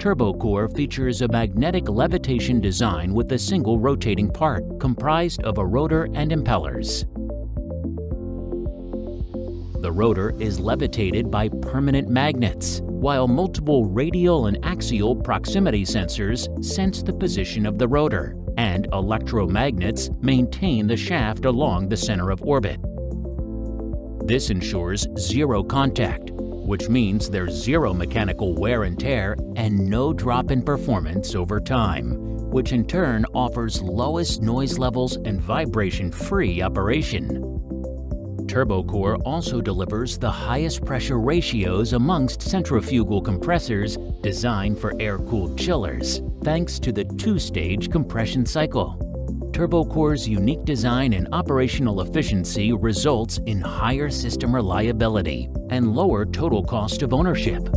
Turbocor features a magnetic levitation design with a single rotating part comprised of a rotor and impellers. The rotor is levitated by permanent magnets, while multiple radial and axial proximity sensors sense the position of the rotor, and electromagnets maintain the shaft along the center of orbit. This ensures zero contact, which means there's zero mechanical wear and tear and no drop in performance over time, which in turn offers lowest noise levels and vibration-free operation. Turbocor also delivers the highest pressure ratios amongst centrifugal compressors designed for air-cooled chillers, thanks to the two-stage compression cycle. Turbocor's unique design and operational efficiency results in higher system reliability and lower total cost of ownership.